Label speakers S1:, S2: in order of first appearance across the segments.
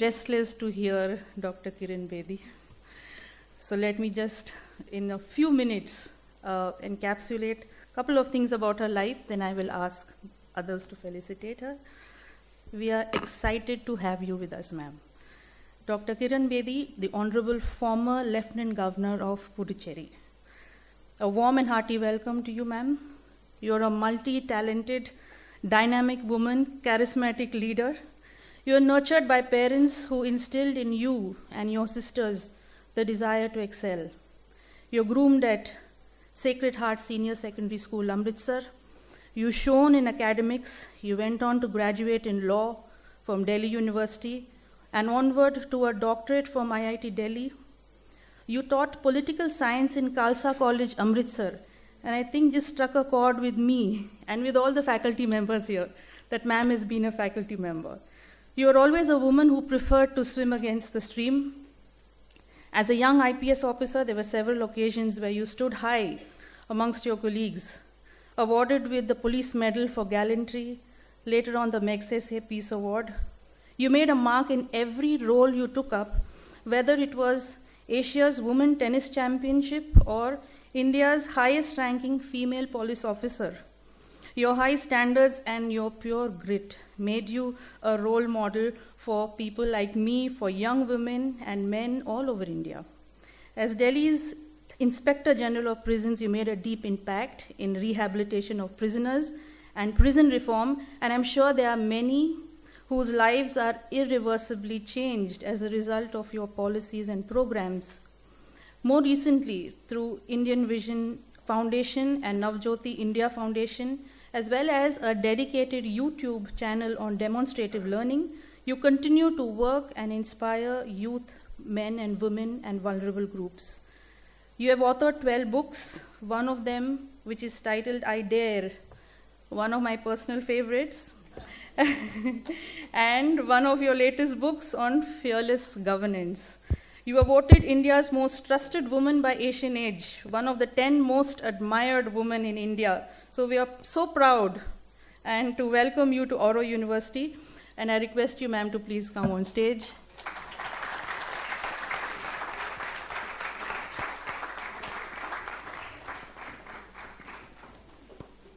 S1: restless to hear Dr. Kiran Bedi. So let me just, in a few minutes, uh, encapsulate a couple of things about her life, then I will ask others to felicitate her. We are excited to have you with us, ma'am. Dr. Kiran Bedi, the Honorable former Lieutenant Governor of Puducherry. A warm and hearty welcome to you, ma'am. You're a multi talented, dynamic woman, charismatic leader. You're nurtured by parents who instilled in you and your sisters the desire to excel. You're groomed at Sacred Heart Senior Secondary School, Amritsar. You shone in academics. You went on to graduate in law from Delhi University and onward to a doctorate from IIT Delhi. You taught political science in Khalsa College, Amritsar, and I think just struck a chord with me and with all the faculty members here that ma'am has been a faculty member. You are always a woman who preferred to swim against the stream. As a young IPS officer, there were several occasions where you stood high amongst your colleagues, awarded with the Police Medal for Gallantry, later on the Magsaysay Peace Award. You made a mark in every role you took up, whether it was Asia's Women Tennis Championship or India's highest ranking female police officer. Your high standards and your pure grit made you a role model for people like me, for young women and men all over India. As Delhi's Inspector General of Prisons, you made a deep impact in rehabilitation of prisoners and prison reform, and I'm sure there are many whose lives are irreversibly changed as a result of your policies and programs. More recently, through Indian Vision Foundation and Navjyoti India Foundation, as well as a dedicated YouTube channel on demonstrative learning, you continue to work and inspire youth, men and women, and vulnerable groups. You have authored 12 books, one of them, which is titled I Dare, one of my personal favorites, and one of your latest books on fearless governance. You were voted India's most trusted woman by Asian Age, one of the 10 most admired women in India. So we are so proud and to welcome you to Auro University. And I request you, ma'am, to please come on stage.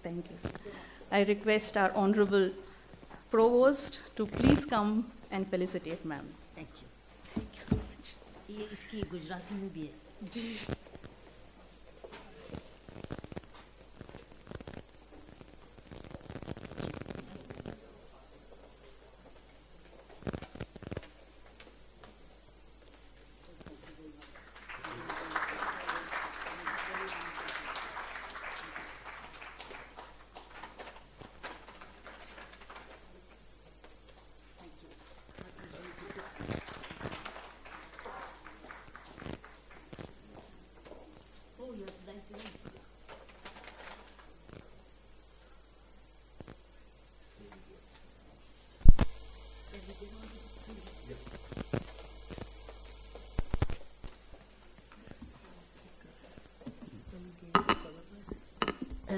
S1: Thank you. I request our Honorable Provost to please come and felicitate ma'am.
S2: Thank you.
S1: Thank you so much.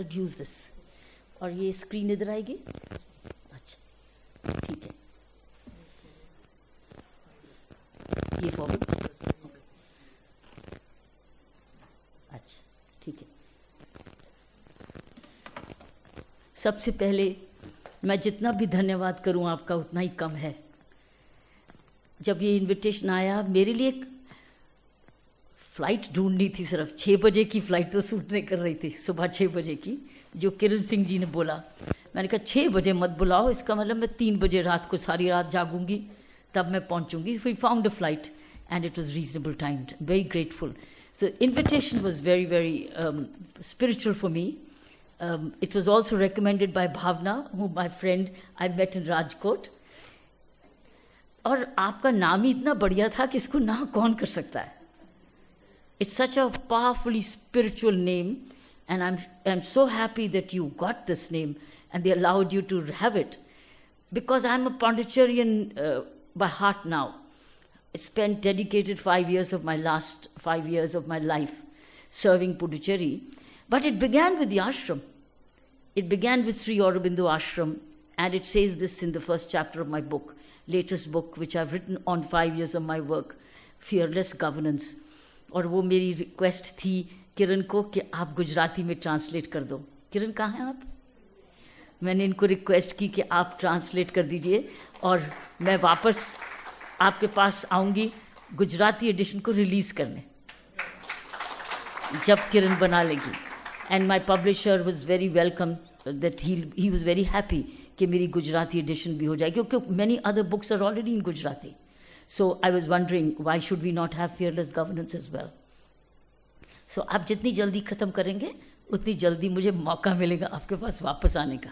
S2: I'll use this. और ये screen इधर आएगी। अच्छा ठीक है। ये forward अच्छा ठीक है। सबसे पहले मैं जितना भी धन्यवाद करूँ आपका, उतना ही कम है। जब ये इनविटेशन आया, मेरे लिए फ़्लाइट ढूंढनी थी सिर्फ़। छः बजे की फ़्लाइट तो सूट नहीं कर रही थी, सुबह छः बजे की, जो किरण सिंह जी ने बोला। मैंने कहा छः बजे मत बुलाओ, इसका मतलब मैं तीन बजे रात को सारी रात जागूँगी, तब मैं पहुंचूँगी। We found a flight and it was reasonable time very grateful so invitation was very very spiritual for me it it was also recommended Bhavana who who friend I met in Rajkot और आपका नाम ही इतना बढ़िया था कि इसको ना कौन कर सकता है। It's such a powerfully spiritual name, and I'm, I'm so happy that you got this name and they allowed you to have it. Because I'm a Pondicherryan uh, by heart now. I spent dedicated five years of my last five years of my life serving Puducherry. But it began with the ashram. It began with Sri Aurobindo Ashram, and it says this in the first chapter of my book. latest book, which I've written on five years of my work, Fearless Governance. और वो मेरी request थी किरण को कि आप गुजराती में translate कर दो। किरण, कहाँ हैं आप? मैंने इनको रिक्वेस्ट की कि आप ट्रांसलेट कर दीजिए और मैं वापस आपके पास आऊँगी गुजराती एडिशन को रिलीज़ करने। जब किरण बना लेगी। And my publisher was very welcome that he he was very happy कि मेरी गुजराती एडिशन भी हो जाएगी, क्योंकि many other books are already in Gujarati so I was wondering why should we not have fearless governance is well so आप जितनी जल्दी ख़त्म करेंगे उतनी जल्दी मुझे मौका मिलेगा आपके पास वापस आने का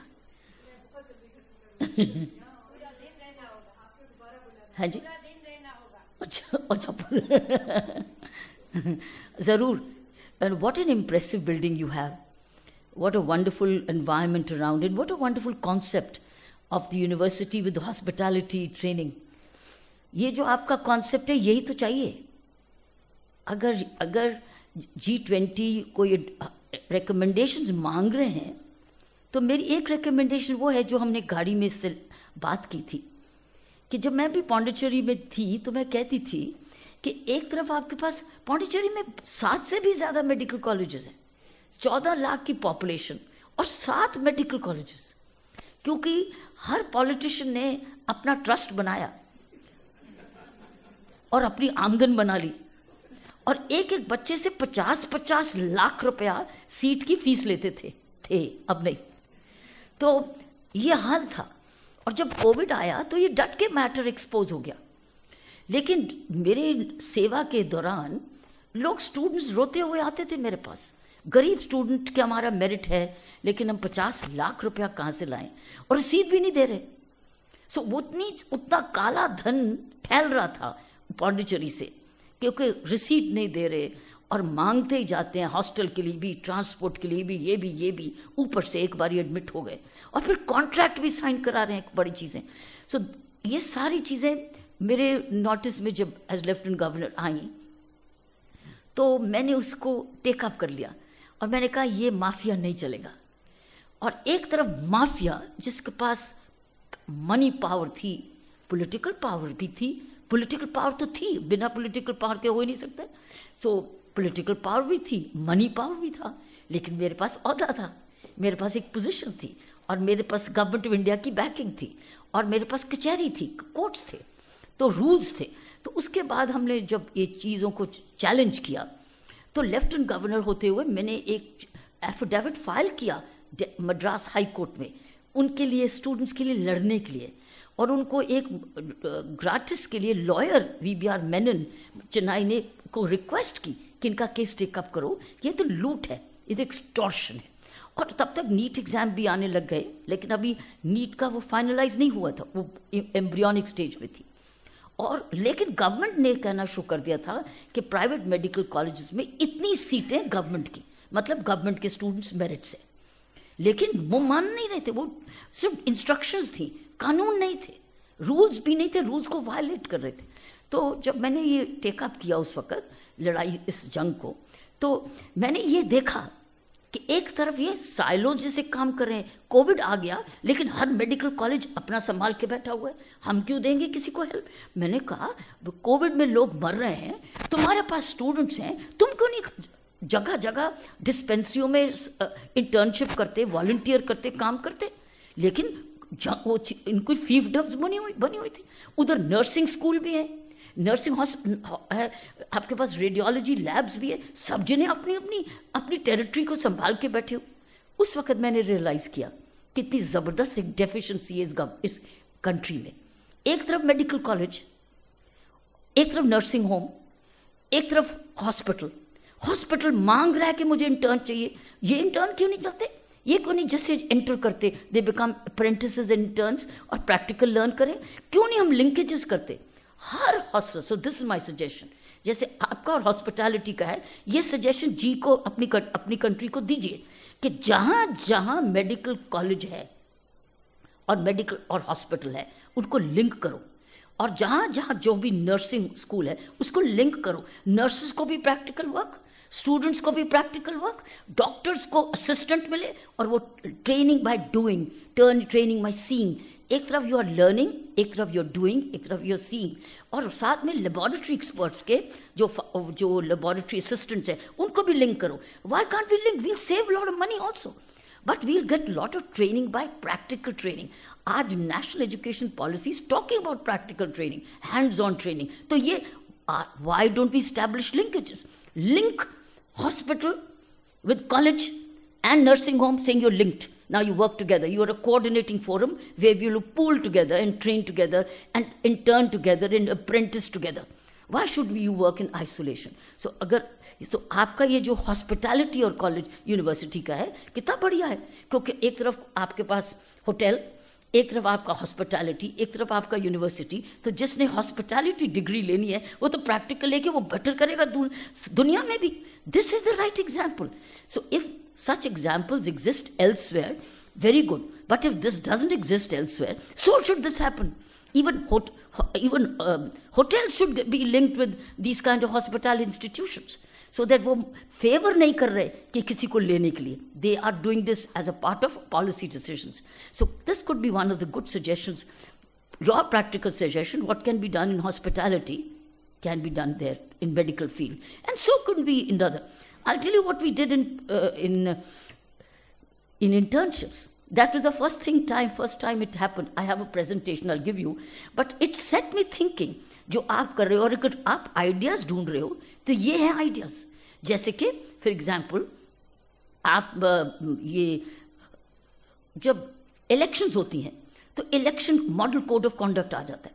S2: हाँ जी अच्छा अच्छा ज़रूर and what an impressive building you have what a wonderful environment around it, what a wonderful concept of the university with hospitality training. ये जो आपका कॉन्सेप्ट है, यही तो चाहिए। अगर अगर जी ट्वेंटी को ये रिकमेंडेशन मांग रहे हैं तो मेरी एक रिकमेंडेशन वो है जो हमने गाड़ी में से बात की थी, कि जब मैं भी पौंडिचेरी में थी तो मैं कहती थी कि एक तरफ़ आपके पास पौंडिचेरी में सात से भी ज़्यादा मेडिकल कॉलेजेस हैं, चौदह लाख की पॉपुलेशन और सात मेडिकल कॉलेजेस क्योंकि हर पॉलिटिशियन ने अपना ट्रस्ट बनाया। और अपनी आमदन बना ली। और एक एक बच्चे से पचास पचास लाख रुपया सीट की फ़ीस लेते थे थे अब नहीं। तो ये हाल था। और जब कोविड आया तो ये डट के मैटर एक्सपोज हो गया। लेकिन मेरे सेवा के दौरान लोग स्टूडेंट्स रोते हुए आते थे मेरे पास। गरीब स्टूडेंट के हमारा मेरिट है लेकिन हम पचास लाख रुपया कहाँ से लाएँ? और रसीद भी नहीं दे रहे। सो so, उतनी उतना काला धन फैल रहा था पौंडिचेरी से क्योंकि रिसीट नहीं दे रहे और मांगते ही जाते हैं हॉस्टल के लिए भी ट्रांसपोर्ट के लिए भी ये भी ये भी ऊपर से एक बार एडमिट हो गए। और फिर कॉन्ट्रैक्ट भी साइन करा रहे हैं बड़ी चीज़ें। सो so, ये सारी चीज़ें मेरे नोटिस में जब एज लेफ्टिनेंट गवर्नर आई तो मैंने उसको टेकअप कर लिया और मैंने कहा ये माफिया नहीं चलेगा। और एक तरफ़ माफिया जिसके पास मनी पावर थी पॉलिटिकल पावर भी थी पॉलिटिकल पावर तो थी, बिना पॉलिटिकल पावर के हो ही नहीं सकते। सो पॉलिटिकल पावर भी थी मनी पावर भी था, लेकिन मेरे पास अहदा था। मेरे पास एक पोजीशन थी, और मेरे पास गवर्नमेंट ऑफ़ इंडिया की बैकिंग थी, और मेरे पास कचहरी थी कोर्ट्स थे तो रूल्स थे। तो उसके बाद हमने जब ये चीज़ों को चैलेंज किया तो लेफ्टिनेंट गवर्नर होते हुए मैंने एक एफिडेविट फ़ाइल किया मद्रास हाई कोर्ट में, उनके लिए स्टूडेंट्स के लिए, लड़ने के लिए। और उनको एक ग्राटिस के लिए lawyer V B R Menon Chennai ने को रिक्वेस्ट की कि इनका केस टेकअप करो। ये तो लूट है, ये तो एक्सटॉर्शन है। और तब तक नीट एग्ज़ाम भी आने लग गए, लेकिन अभी नीट का वो फाइनलाइज नहीं हुआ था, वो एम्ब्रियोनिक स्टेज में थी। और लेकिन गवर्नमेंट ने कहना शुरू कर दिया था कि प्राइवेट मेडिकल कॉलेजेस में इतनी सीटें गवर्नमेंट की मतलब गवर्नमेंट के स्टूडेंट्स मेरिट से लेकिन वो मान नहीं रहे थे, वो सिर्फ़ इंस्ट्रक्शंस थी कानून नहीं थे। रूल्स भी नहीं थे, रूल्स को वायलेट कर रहे थे। तो जब मैंने ये टेकअप किया उस वक्त, लड़ाई इस जंग को तो मैंने ये देखा कि एक तरफ़ ये साइलो जैसे काम कर रहे हैं कोविड आ गया, लेकिन हर मेडिकल कॉलेज अपना संभाल के बैठा हुआ है। हम क्यों देंगे किसी को हेल्प मैंने कहा कोविड में लोग मर रहे हैं, तुम्हारे पास स्टूडेंट्स हैं, तुम क्यों नहीं जगह जगह डिस्पेंसरियों में इंटर्नशिप करते वॉल्टियर करते, काम करते? लेकिन वो इनको फीफ डब्स बनी हुई बनी हुई थी। उधर नर्सिंग स्कूल भी है। नर्सिंग है, आपके पास रेडियोलॉजी लैब्स भी है। सब जने अपनी अपनी अपनी टेरिटरी को संभाल के बैठे हो। उस वक्त मैंने रियलाइज़ किया कितनी ज़बरदस्त एक डेफिशिएंसी है इस गव, इस कंट्री में। एक तरफ़ मेडिकल कॉलेज एक तरफ़ नर्सिंग होम एक तरफ़ हॉस्पिटल हॉस्पिटल मांग रहा है कि मुझे इंटर्न चाहिए। ये इंटर्न क्यों नहीं चलते ये क्यों नहीं जैसे एंटर करते दे बिकम अप्रेंटिस इंटर्न्स और प्रैक्टिकल लर्न करें। क्यों नहीं हम लिंकेजेस करते? हर hospital so this is my suggestion जैसे आपका और हॉस्पिटैलिटी का है, ये सजेशन जी को अपनी अपनी कंट्री को दीजिए कि जहाँ जहाँ मेडिकल कॉलेज है और मेडिकल और हॉस्पिटल है, उनको लिंक करो। और जहाँ जहाँ जो भी नर्सिंग स्कूल है, उसको लिंक करो। नर्सेस को भी प्रैक्टिकल वर्क स्टूडेंट्स को भी प्रैक्टिकल वर्क डॉक्टर्स को असिस्टेंट मिले और वो training by doing turn training by seeing एक तरफ़ यू आर लर्निंग एक तरफ़ यू आर डूइंग एक तरफ़ यू आर सीइंग और साथ में लेबोरेटरी एक्सपर्ट्स के जो जो लेबोरेटरी असिस्टेंट्स हैं, उनको भी लिंक करो। Why can't we link we'll save lot of money also but we'll get lot of training by practical training आज national education policy talking about practical training hands on training तो ये why don't we establish linkages link hospital with college and nursing home saying you're linked. Now you work together. You are a coordinating forum where you will pool together and train together and intern together and apprentice together. Why should you work in isolation? So अगर तो आपका ये जो hospitality और college university का है कितना बढ़िया है क्योंकि एक तरफ़ आपके पास होटल एक तरफ़ आपका हॉस्पिटैलिटी एक तरफ़ आपका यूनिवर्सिटी तो जिसने हॉस्पिटैलिटी डिग्री लेनी है वो तो प्रैक्टिकल लेके वो बेटर करेगा दुनिया में भी this is the right example so if such examples exist elsewhere, very good. But if this doesn't exist elsewhere, so should this happen. Even, hot, even um, hotels should be linked with these kind of hospital institutions. So that वो favour नहीं कर रहे कि किसी को लेने के लिए they are doing this as a part of policy decisions so this could be one of the good suggestions your practical suggestion what can be done in hospitality can be done there in medical field and so could be in the other i'll tell you what we did in uh, in uh, in internships that was the first thing time first time it happened i have a presentation i'll give you but it set me thinking जो आप कर रहे हो और अगर आप ideas ढूंढ रहे हो तो ये है आइडियाज जैसे कि फॉर एग्जाम्पल आप अ, ये जब इलेक्शंस होती हैं तो election model code of conduct आ जाता है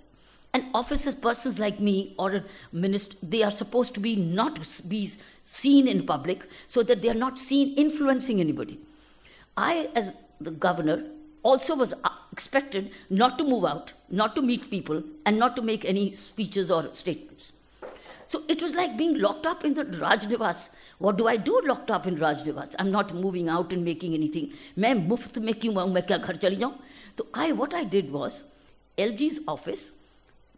S2: and officers person like me और minister they are suppose to be not be seen in public so that they are not seen influencing anybody. I, as the governor, also was uh, expected not to move out, not to meet people, and not to make any speeches or statements. So it was like being locked up in the Raj Nivas. What do I do locked up in Raj Nivas? I'm not moving out and making anything. मैं मुफ्त में क्यों आऊँ मैं क्या घर चली जाऊँ तो I what I did was LG's office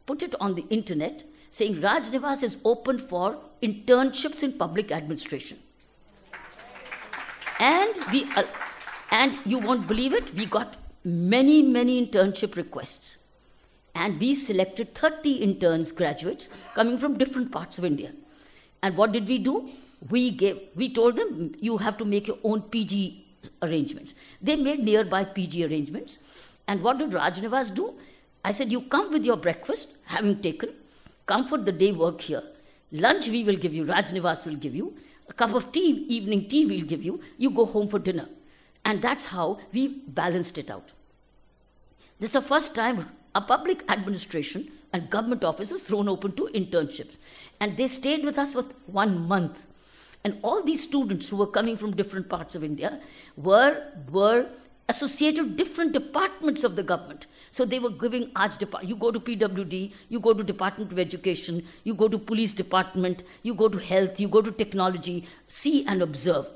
S2: put it on the internet saying Raj Nivas is open for internships in public administration. And we, uh, and you won't believe it, we got many, many internship requests. And we selected 30 interns, graduates, coming from different parts of India. And what did we do? We gave, we told them, you have to make your own PG arrangements. They made nearby PG arrangements. And what did Rajnivas do? I said, you come with your breakfast, having taken, come for the day work here. Lunch we will give you, Rajnivas will give you. A cup of tea, evening tea we'll give you. You go home for dinner. And that's how we balanced it out. This is the first time a public administration and government office was thrown open to internships. And they stayed with us for one month. And all these students who were coming from different parts of India were, were associated with different departments of the government. So they were giving arts department. You go to PWD, you go to Department of Education, you go to Police Department, you go to Health, you go to Technology, see and observe.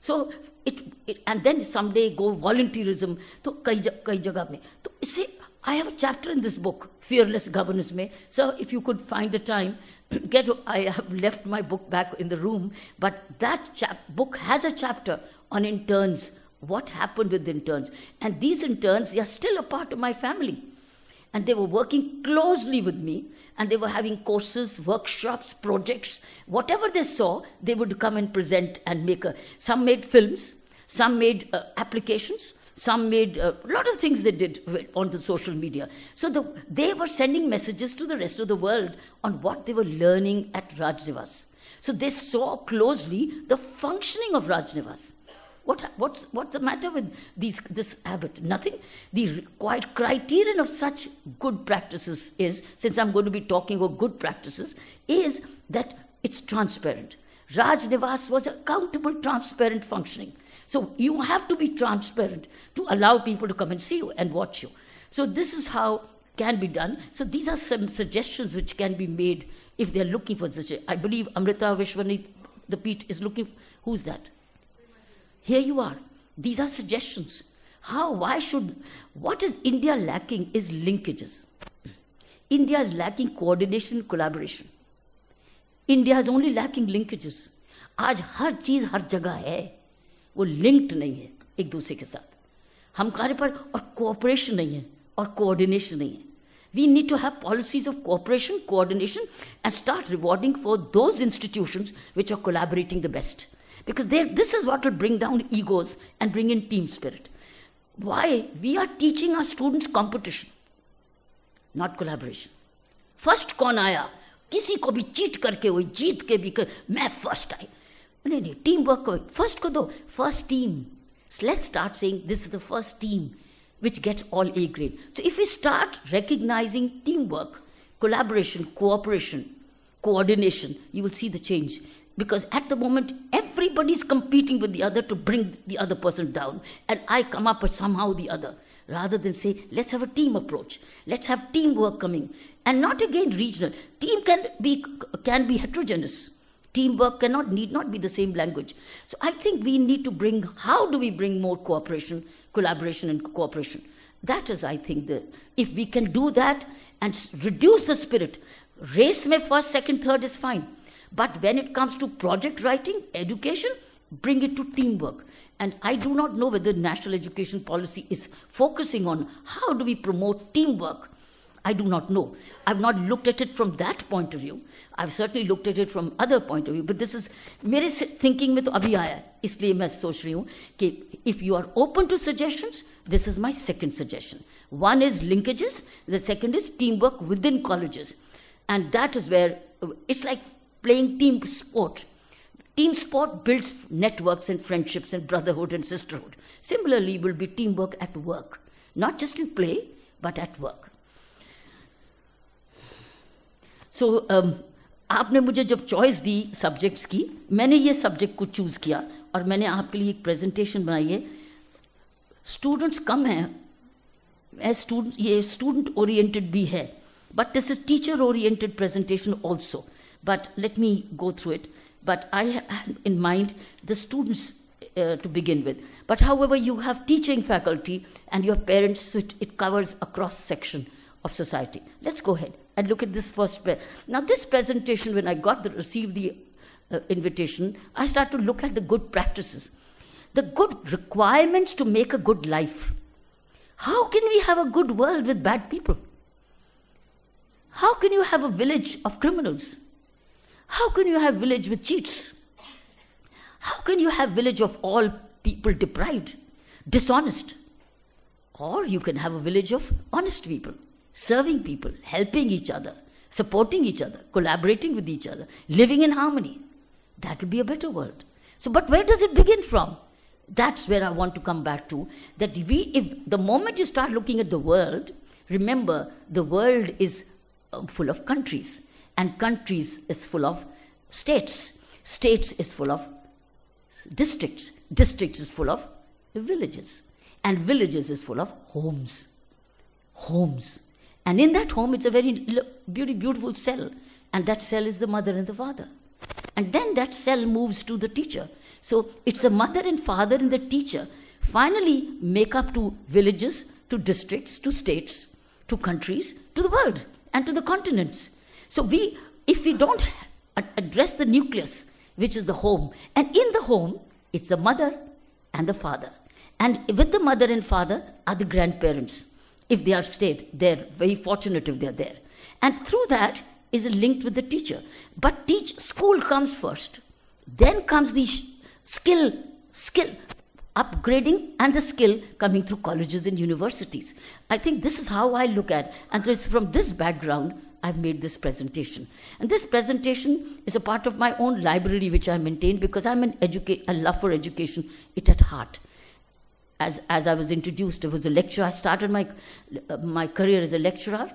S2: So it, it and then someday go volunteerism. So kai kai jagah mein. So see, I have a chapter in this book, Fearless Governance May. So if you could find the time, get I have left my book back in the room, but that book has a chapter on interns, what happened with interns? And these interns, they are still a part of my family. And they were working closely with me, and they were having courses, workshops, projects. Whatever they saw, they would come and present and make a. Some made films, some made uh, applications, some made a lot of things they did on the social media. So the, they were sending messages to the rest of the world on what they were learning at Rajnivas. So they saw closely the functioning of Rajnivas. What, what's, what's the matter with these, this habit? Nothing. The required criterion of such good practices is, since I'm going to be talking about good practices, is that it's transparent. Raj Nivas was accountable, transparent functioning. So you have to be transparent to allow people to come and see you and watch you. So this is how can be done. So these are some suggestions which can be made if they're looking for such. I believe Amrita Vishwanit, the Pete is looking. Who's that? Here you are. These are suggestions. How, why should, what is India lacking is linkages. India is lacking coordination, collaboration. India is only lacking linkages. आज हर चीज हर जगह है वो linked नहीं है एक दूसरे के साथ हम कार्य पर और कोऑपरेशन नहीं है और कोऑर्डिनेशन नहीं है we need to have policies of cooperation, coordination, and start rewarding for those institutions which are collaborating the best. Because this is what will bring down egos and bring in team spirit. Why? We are teaching our students competition, not collaboration. First कौन आया किसी को भी cheat करके वो जीत के भी कर मैं फर्स्ट आई नहीं नहीं टीम वर्क को फर्स्ट को दो first team let's start saying this is the first team which gets all A grade. So if we start recognizing teamwork, collaboration, cooperation, coordination, you will see the change. Because at the moment, everybody is competing with the other to bring the other person down, and I come up with somehow the other. Rather than say, let's have a team approach, let's have teamwork coming, and not again regional. Team can be can be heterogeneous. Teamwork cannot need not be the same language. So I think we need to bring. How do we bring more cooperation, collaboration, and cooperation? That is, I think, the if we can do that and reduce the spirit. Race may first, second, third is fine. But when it comes to project writing, education, bring it to teamwork. And I do not know whether national education policy is focusing on how do we promote teamwork. I do not know. I've not looked at it from that point of view. I've certainly looked at it from other point of view. But this is मेरे thinking में तो अभी आया इसलिए मैं सोच रही हूँ कि if you are open to suggestions, this is my second suggestion. One is linkages, the second is teamwork within colleges. And that is where it's like playing team sport. Team sport builds networks and friendships and brotherhood and sisterhood. Similarly, will be teamwork at work, not just in play, but at work. so, um, आपने मुझे जब choice the subjects की मैंने ये subject को choose किया और मैंने आपके लिए एक प्रेजेंटेशन बनाई है स्टूडेंट्स कम हैं स्टूडेंट ये स्टूडेंट ओरिएंटेड भी है but this is teacher oriented presentation also but let me go through it. But I have in mind the students uh, to begin with. But however, you have teaching faculty and your parents, so it, it covers a cross section of society. Let's go ahead and look at this first. Now, this presentation, when I got the received the uh, invitation, I started to look at the good practices, the good requirements to make a good life. How can we have a good world with bad people? How can you have a village of criminals? How can you have village with cheats? How can you have village of all people deprived, dishonest? Or you can have a village of honest people, serving people, helping each other, supporting each other, collaborating with each other, living in harmony. That will be a better world. So, but where does it begin from? That's where I want to come back to. That we, if the moment you start looking at the world, remember the world is uh, full of countries and countries is full of states. States is full of districts. Districts is full of villages. And villages is full of homes. Homes. And in that home it's a very beauty, beautiful cell. And that cell is the mother and the father. And then that cell moves to the teacher. So it's the mother and father and the teacher finally make up to villages to districts to states to countries to the world and to the continents so we, if we don't address the nucleus, which is the home, and in the home, it's the mother and the father. And with the mother and father are the grandparents. If they are stayed, they're very fortunate if they're there. And through that is linked with the teacher. But teach school comes first. Then comes the skill, skill, upgrading and the skill coming through colleges and universities. I think this is how I look at, and it's from this background I've made this presentation. And this presentation is a part of my own library, which I maintain because I'm an educate, a love for education, it at heart. As, as I was introduced, I was a lecturer. I started my, uh, my career as a lecturer,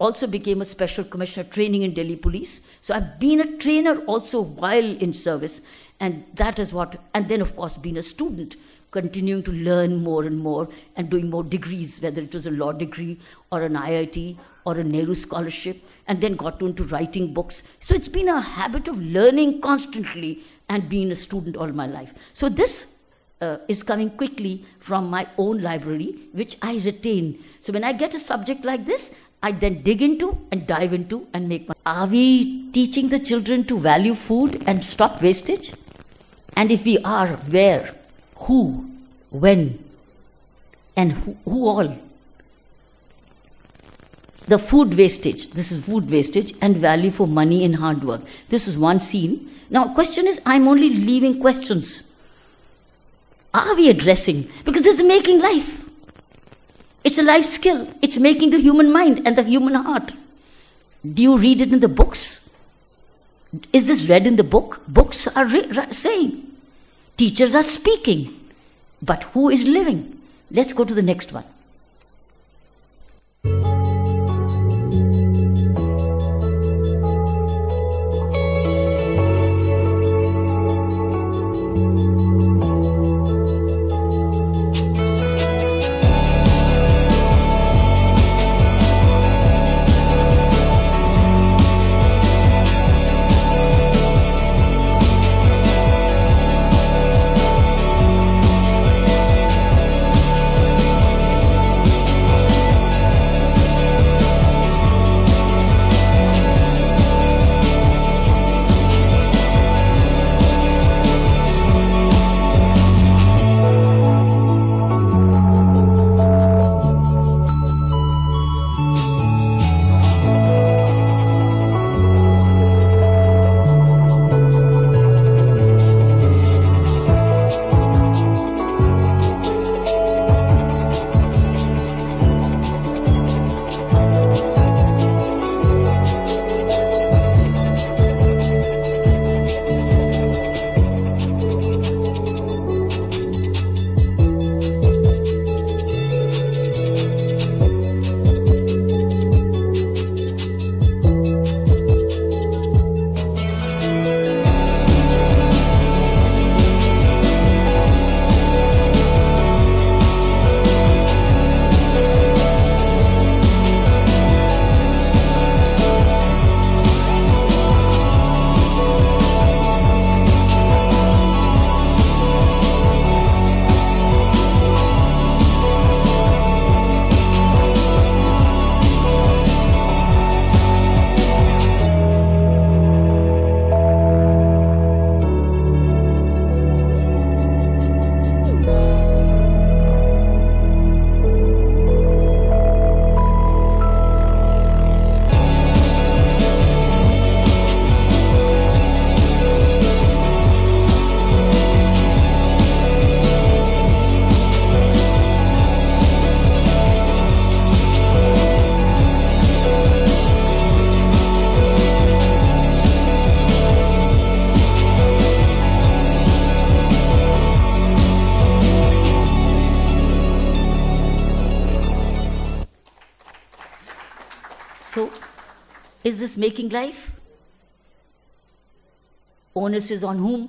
S2: also became a special commissioner training in Delhi police. So I've been a trainer also while in service. And that is what, and then of course, being a student continuing to learn more and more and doing more degrees, whether it was a law degree or an IIT or a Nehru scholarship, and then got into writing books. So it's been a habit of learning constantly and being a student all my life. So this uh, is coming quickly from my own library, which I retain. So when I get a subject like this, I then dig into and dive into and make my. Are we teaching the children to value food and stop wastage? And if we are, where? Who? When? And who, who all? The food wastage. This is food wastage and value for money and hard work. This is one scene. Now, question is, I'm only leaving questions. Are we addressing? Because this is making life. It's a life skill. It's making the human mind and the human heart. Do you read it in the books? Is this read in the book? Books are re- saying. Teachers are speaking. But who is living? Let's go to the next one. Making life? Onus is on whom?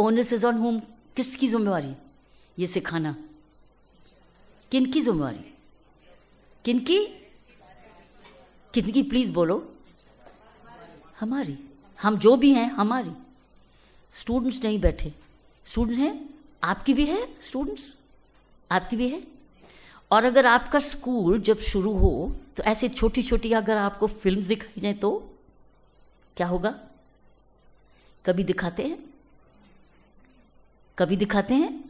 S2: Onus is on whom? किसकी जिम्मेवारी? ये सिखाना। किनकी जिम्मेवारी? किनकी? किनकी? Please बोलो। हमारी। हम जो भी हैं, हमारी। स्टूडेंट्स नहीं बैठे। स्टूडेंट्स हैं? आपकी भी है? स्टूडेंट्स आपकी भी है? और अगर आपका स्कूल जब शुरू हो तो ऐसे छोटी छोटी अगर आपको फ़िल्म दिखाई जाए तो क्या होगा? कभी दिखाते हैं? कभी दिखाते हैं?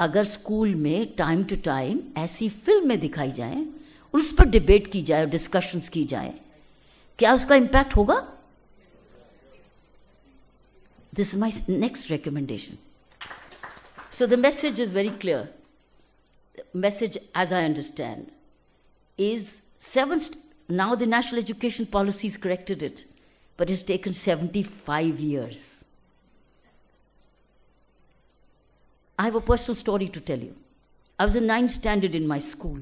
S2: अगर स्कूल में टाइम टू टाइम ऐसी फ़िल्में दिखाई जाए, उस पर डिबेट की जाए और डिस्कशंस की जाए, क्या उसका इम्पैक्ट होगा? This is my next recommendation so the message is very clear message, as I understand, is seven. now the national education policy has corrected it, but it's taken 75 years. I have a personal story to tell you. I was a ninth standard in my school.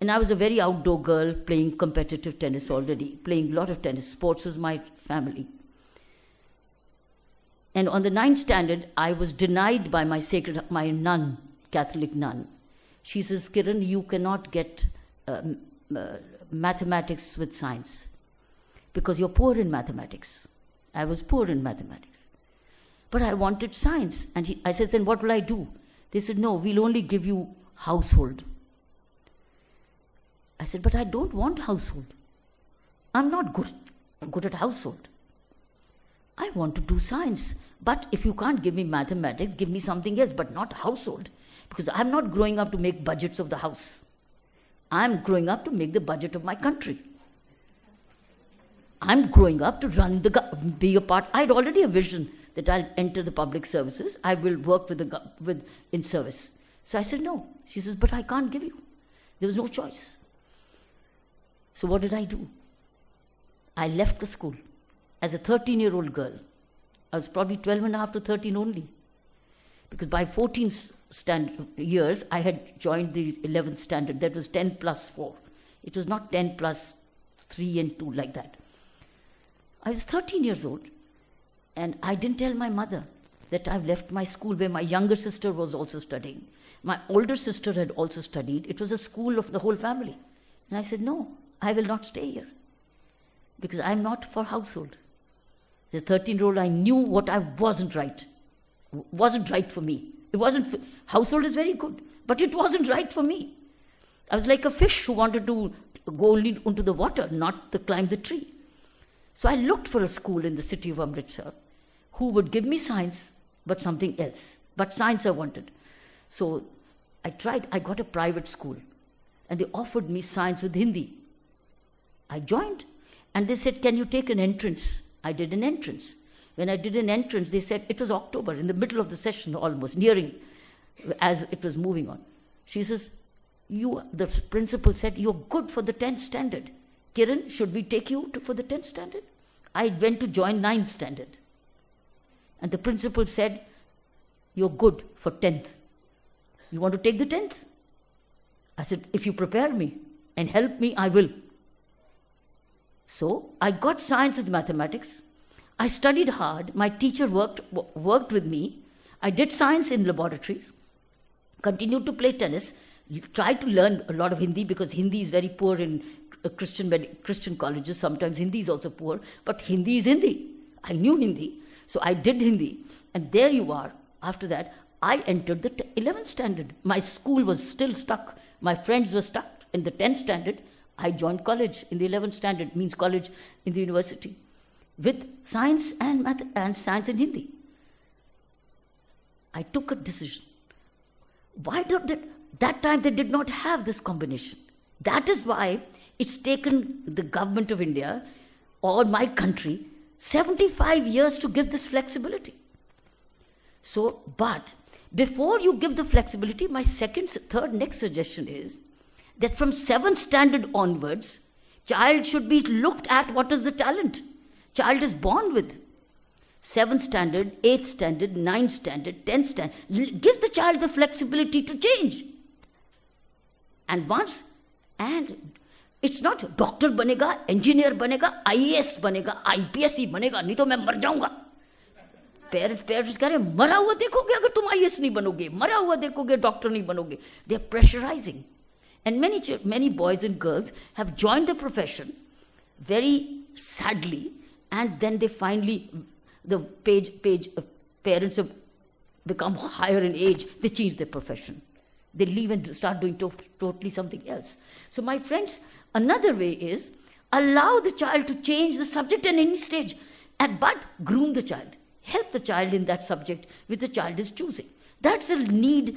S2: And I was a very outdoor girl playing competitive tennis already, playing a lot of tennis. Sports was my family. And on the ninth standard, I was denied by my sacred, my nun, Catholic nun, she says, Kiran, you cannot get uh, uh, mathematics with science because you're poor in mathematics. I was poor in mathematics. But I wanted science. And he, I said, then what will I do? They said, no, we'll only give you household. I said, but I don't want household. I'm not good, good at household. I want to do science. But if you can't give me mathematics, give me something else, but not household Because I'm not growing up to make budgets of the house. I'm growing up to make the budget of my country. I'm growing up to run the, be a part. I had already a vision that I'll enter the public services. I will work with the, with, in service. So I said, no. She says, but I can't give you. There was no choice. So what did I do? I left the school as a 13 year old girl. I was probably 12 and a half to 13 only. Because by 14 standard years, I had joined the 11th standard. That was 10 plus 4. It was not 10 plus 3 and 2 like that. I was 13 years old, and I didn't tell my mother that I've left my school where my younger sister was also studying. My older sister had also studied. It was a school of the whole family. And I said, No, I will not stay here because I'm not for household. The a 13 year old, I knew what I wasn't right. Wasn't right for me. It wasn't, household is very good, but it wasn't right for me. I was like a fish who wanted to go only into the water, not to climb the tree. So I looked for a school in the city of Amritsar who would give me science, but something else. But science I wanted. So I tried, I got a private school, and they offered me science with Hindi. I joined, and they said, Can you take an entrance? I did an entrance. When I did an entrance, they said, It was October, in the middle of the session almost, nearing as it was moving on. She says, you, the principal said, You're good for the 10th standard. Kiran, should we take you to, for the 10th standard? I went to join 9th standard. And the principal said, You're good for 10th. You want to take the 10th? I said, If you prepare me and help me, I will. So I got science with mathematics. I studied hard. My teacher worked, worked with me. I did science in laboratories, continued to play tennis, tried to learn a lot of Hindi because Hindi is very poor in uh, Christian, Christian colleges, sometimes Hindi is also poor, but Hindi is Hindi. I knew Hindi, so I did Hindi. And there you are. After that, I entered the 11th standard. My school was still stuck. My friends were stuck in the 10th standard. I joined college in the 11th standard, means college in the university, with science and math and science and Hindi. I took a decision. Why did that? That time they did not have this combination. That is why it's taken the government of India or my country 75 years to give this flexibility. So, but before you give the flexibility, my second, third, next suggestion is that from seventh standard onwards, child should be looked at what is the talent child is born with. Seventh standard, eighth standard, ninth standard, tenth standard. Give the child the flexibility to change. And once, and it's not doctor बनेगा engineer बनेगा IAS बनेगा IPS ही बनेगा नहीं तो मैं मर जाऊंगा parents parents कह रहे मरा हुआ देखोगे अगर तुम आईएएस नहीं बनोगे मरा हुआ देखोगे डॉक्टर नहीं बनोगे they are pressurising and many many boys and girls have join the profession very sadly and then they finally the page page uh, parents have become higher in age they change their profession they leave and start doing to- totally something else so my friends Another way is allow the child to change the subject at any stage, and but groom the child. Help the child in that subject which the child is choosing. That's the need.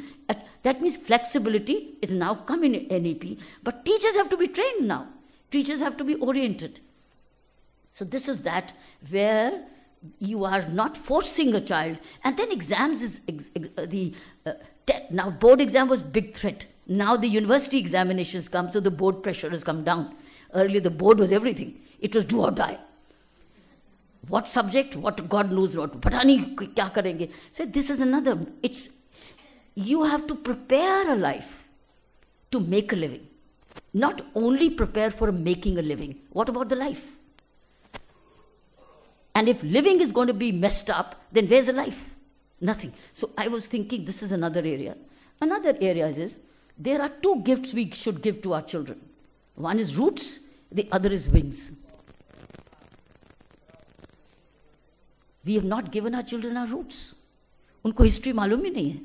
S2: That means flexibility is now coming in NEP, but teachers have to be trained now. Teachers have to be oriented. So this is that where you are not forcing a child, and then exams is ex, ex, uh, the uh, now board exam was big threat now the university examinations come, so the board pressure has come down. Earlier, the board was everything. It was do or die. What subject? What God knows what. Patani kya karenge? So this is another. It's you have to prepare a life to make a living. Not only prepare for making a living. What about the life? And if living is going to be messed up, then where's the life? Nothing. So I was thinking this is another area. Another area is there are two gifts we should give to our children one is roots, the other is wings. We have not given our children our roots. उनको history मालूम ही नहीं है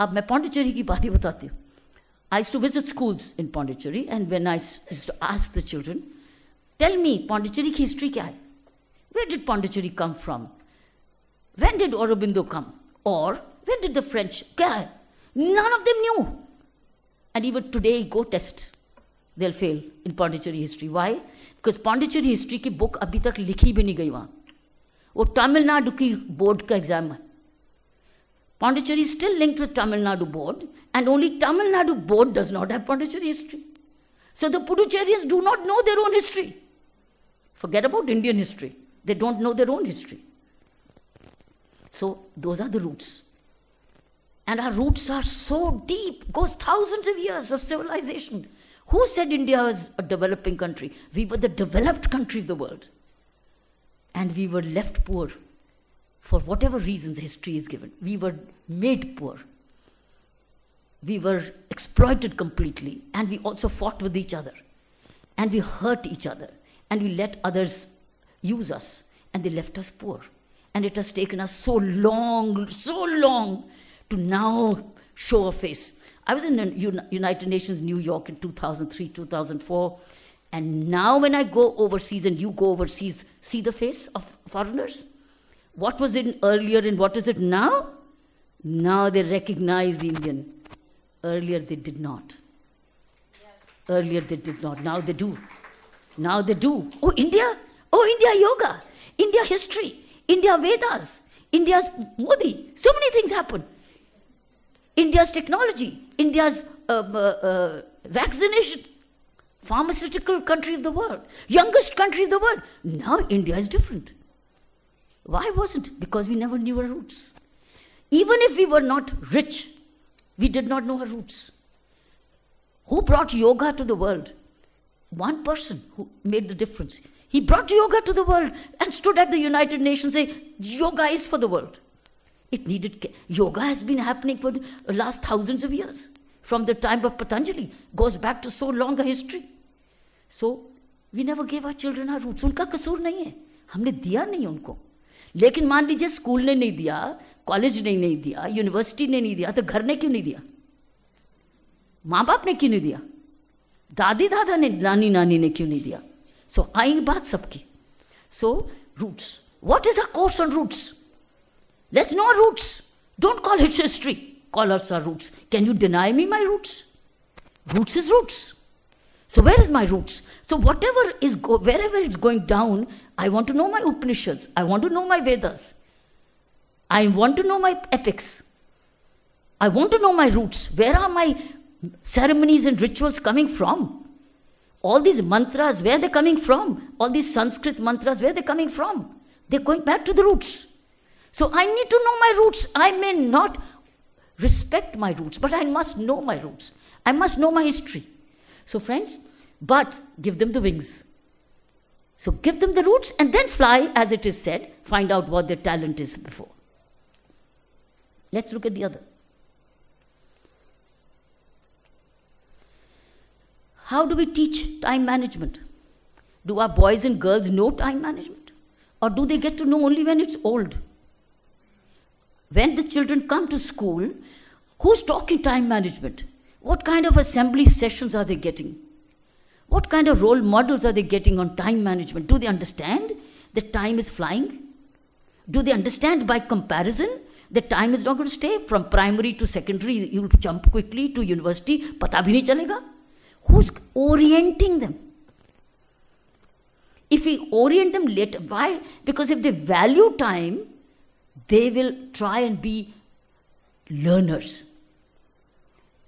S2: अब मैं पौंडिचेरी की बात ही बताती हूँ I used to visit schools in Pondicherry, and when I used to ask the children, Tell me, Pondicherry history kya hai? Where did Pondicherry come from? When did Aurobindo come? Or where did the French? None of them knew. And even today, go test. They'll fail in Pondicherry history. Why? Because Pondicherry history की book अभी तक लिखी भी नहीं गई वहाँ वो तमिलनाडु की बोर्ड का एग्जाम है Pondicherry is still linked with Tamil Nadu board, and only Tamil Nadu board does not have Pondicherry history. So the Puducherrians do not know their own history. Forget about Indian history. They don't know their own history. So those are the roots. And our roots are so deep, goes thousands of years of civilization. Who said India was a developing country? We were the developed country of the world. And we were left poor for whatever reasons history is given. We were made poor. We were exploited completely. And we also fought with each other. And we hurt each other. And we let others use us. And they left us poor. And it has taken us so long, so long to now show a face. I was in the United Nations New York in 2003, 2004. And now, when I go overseas and you go overseas, see the face of foreigners? What was it earlier and what is it now? Now they recognize the Indian. Earlier they did not. Earlier they did not. Now they do. Now they do. Oh, India? Oh, India yoga. India history. India Vedas. India's Modi. So many things happen. India's technology. India's uh, uh, uh, vaccination. Pharmaceutical country of the world. Youngest country of the world. Now India is different. Why wasn't? Because we never knew our roots. Even if we were not rich, we did not know our roots. Who brought yoga to the world? One person who made the difference. He brought yoga to the world and stood at the United Nations saying, Yoga is for the world. It needed yoga has been happening for the last thousands of years. From the time of Patanjali, goes back to so long a history. So we never gave our children our roots. उनका कसूर नहीं है हमने दिया नहीं उनको लेकिन मान लीजिए स्कूल ने नहीं दिया कॉलेज ने नहीं दिया यूनिवर्सिटी ने नहीं दिया तो घर ने क्यों नहीं दिया माँ बाप ने क्यों नहीं दिया दादी दादा ने नानी नानी ने क्यों नहीं दिया? सो so, आई बात सबकी। So roots what is a course on roots let's know roots don't call hits history callers are roots can you deny me my roots roots is roots so where is my roots so whatever is wherever is going down I want to know my Upanishad I want to know my Vedas I want to know my epics I want to know my roots where are my ceremonies and rituals coming from? All these mantras, where they're coming from? All these Sanskrit mantras, where they're coming from? They're going back to the roots. So I need to know my roots. I may not respect my roots, but I must know my roots. I must know my history. So, friends, but give them the wings. So give them the roots and then fly, as it is said, find out what their talent is before. Let's look at the other. How do we teach time management? Do our boys and girls know time management? Or do they get to know only when it's old? When the children come to school, who's talking time management? What kind of assembly sessions are they getting? What kind of role models are they getting on time management? Do they understand that time is flying? Do they understand by comparison that time is not going to stay from primary to secondary? You'll jump quickly to university. Pata bhi nahi chalega. Who's orienting them? If we orient them later, why? Because if they value time, they will try and be learners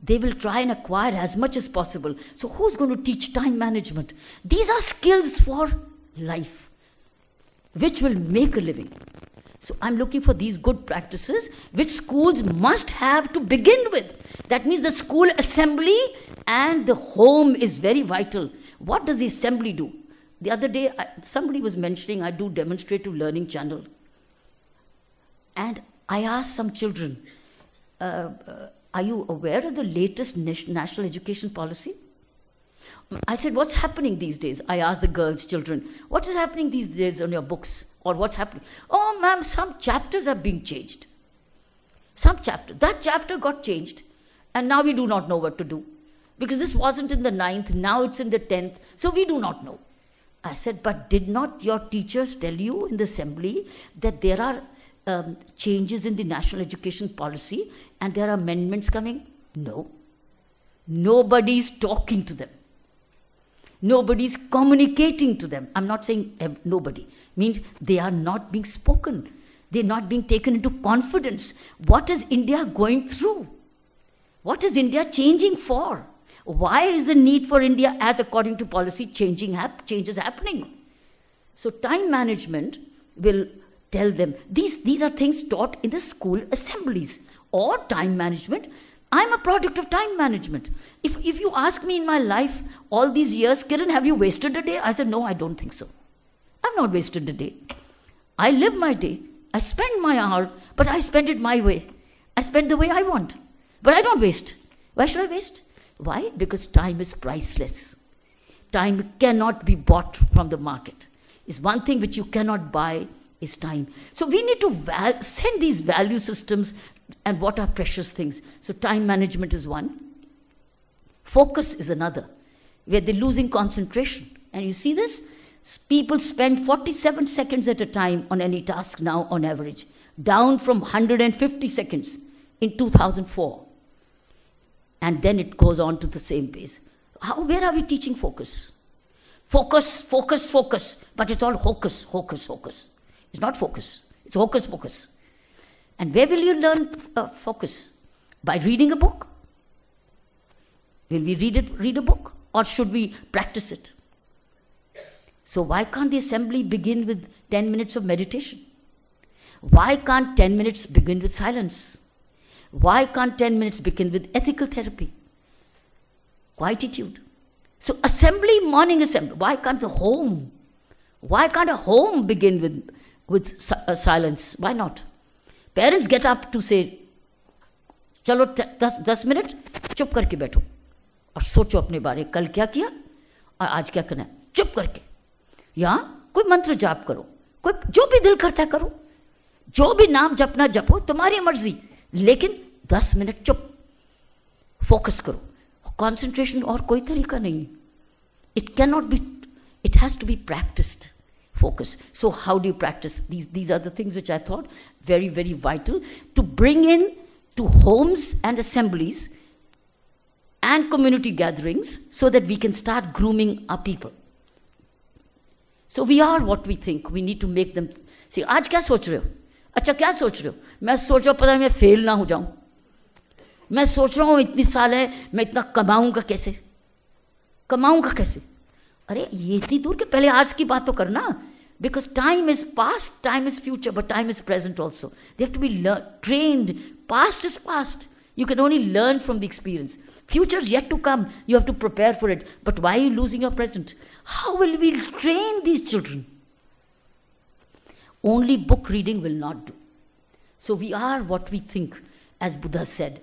S2: they will try and acquire as much as possible. So, who's going to teach time management? These are skills for life, which will make a living. So, I'm looking for these good practices which schools must have to begin with. That means the school assembly and the home is very vital. What does the assembly do? The other day, I, somebody was mentioning I do demonstrative learning channel. And I asked some children, uh, uh, are you aware of the latest national education policy? I said, What's happening these days? I asked the girls, children, What is happening these days on your books? Or what's happening? Oh, ma'am, some chapters are being changed. Some chapter. That chapter got changed, and now we do not know what to do. Because this wasn't in the ninth, now it's in the tenth, so we do not know. I said, But did not your teachers tell you in the assembly that there are um, changes in the national education policy and there are amendments coming? No. Nobody's talking to them. Nobody's communicating to them. I'm not saying nobody. Means they are not being spoken. They're not being taken into confidence. What is India going through? What is India changing for? Why is the need for India, as according to policy, changing hap- changes happening? So time management will tell them these, these are things taught in the school assemblies or time management. I'm a product of time management. If, if you ask me in my life all these years, Kiran, have you wasted a day? I said, no, I don't think so. I've not wasted a day. I live my day. I spend my hour, but I spend it my way. I spend the way I want. But I don't waste. Why should I waste? Why? Because time is priceless. Time cannot be bought from the market. Is one thing which you cannot buy is time. So we need to send these value systems and what are precious things. So time management is one. Focus is another, where they're losing concentration. And you see this? People spend 47 seconds at a time on any task now on average, down from 150 seconds in 2004 and then it goes on to the same pace. How, where are we teaching focus? Focus, focus, focus, but it's all hocus, hocus, hocus. It's not focus, it's hocus pocus. And where will you learn uh, focus? By reading a book? Will we read, it, read a book? Or should we practice it? So, why can't the assembly begin with 10 minutes of meditation? Why can't 10 minutes begin with silence? Why can't 10 minutes begin with ethical therapy? Quietude. So, assembly, morning assembly. Why can't the home? Why can't a home begin with, with uh, silence? Why not? Parents get up to say, चलो दस दस minute चुप करके बैठो और सोचो अपने बारे कल क्या किया और आज क्या करना है चुप करके या कोई मंत्र जाप करो कोई जो भी दिल करता है करो जो भी नाम जपना जपो तुम्हारी मर्ज़ी लेकिन दस मिनट चुप फोकस करो कंसंट्रेशन और कोई तरीका नहीं it can not be it has to be practised focus. So, how do you practice? These, these are the things which I thought very, very vital to bring in to homes and assemblies and community gatherings so that we can start grooming our people. So, we are what we think. We need to make them see. आज क्या सोच रहे हो अच्छा क्या सोच रहे हो? मैं सोच रहा हूँ, पता मैं फेल ना हो जाऊँ। मैं सोच रहा हूँ, इतनी साल है, मैं इतना कमाऊँगा कैसे? कमाऊँगा कैसे? अरे, ये इतनी दूर के पहले आज की बात तो करना। Because time is past time is future but time is present also they've to be train past is past you can only learn from the experience future is yet to come you have to prepare for it but why you losing your present how will we train these children Only book reading will not do. So we are what we think, as Buddha said.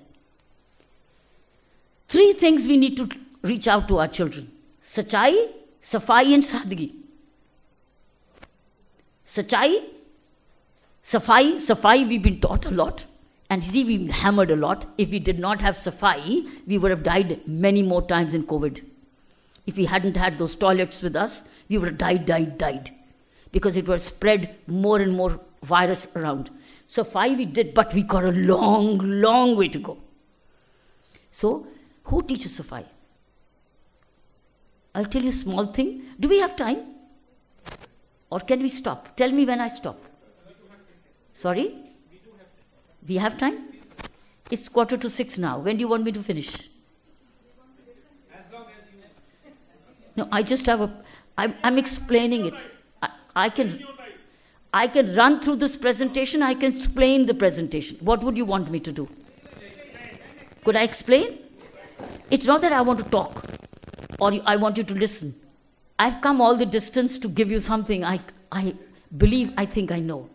S2: Three things we need to reach out to our children Sachai, Safai, and Sadgi. Sachai, Safai, Safai, we've been taught a lot. And see, we hammered a lot. If we did not have Safai, we would have died many more times in COVID. If we hadn't had those toilets with us, we would have died, died, died. Because it have spread more and more virus around. Safai we did, but we got a long, long way to go. So, who teaches Safai? I'll tell you a small thing. Do we have time? Or can we stop? Tell me when I stop. Sorry? We have time? It's quarter to six now. When do you want me to finish? No, I just have a. I'm, I'm explaining it. I, can. I can run through this presentation. I can explain the presentation. What would you want me to do? Could I explain? It's not that I want to talk or I want you to listen. I've come all the distance to give you something I, I believe, I think I know.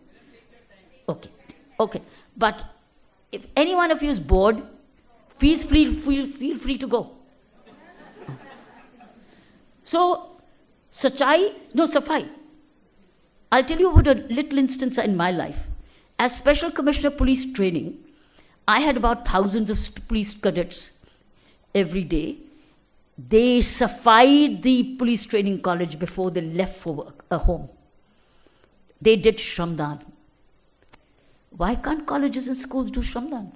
S2: Okay, okay. But if any one of you is bored, please feel, feel, feel free to go. So, Sachai, no, Safai. I'll tell you about a little instance in my life. As Special Commissioner Police Training, I had about thousands of police cadets every day. They sufficed the police training college before they left for work, a home. They did Shramdan. Why can't colleges and schools do Shramdan?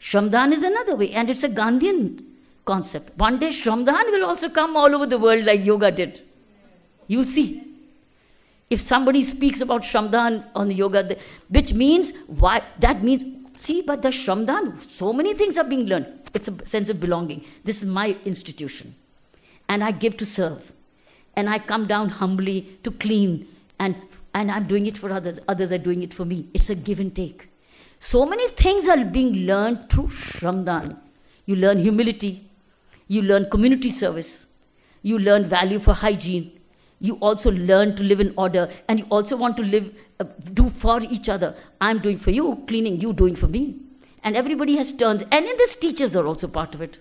S2: Shramdan is another way, and it's a Gandhian concept. One day Shramdan will also come all over the world like yoga did. You'll see. If somebody speaks about Shramdan on the yoga, which means why that means see, but the Shramdan, so many things are being learned. It's a sense of belonging. This is my institution. And I give to serve. And I come down humbly to clean and and I'm doing it for others. Others are doing it for me. It's a give and take. So many things are being learned through Shramdan. You learn humility, you learn community service, you learn value for hygiene, you also learn to live in order, and you also want to live, uh, do for each other. I'm doing for you, cleaning, you doing for me. And everybody has turns, and in this, teachers are also part of it.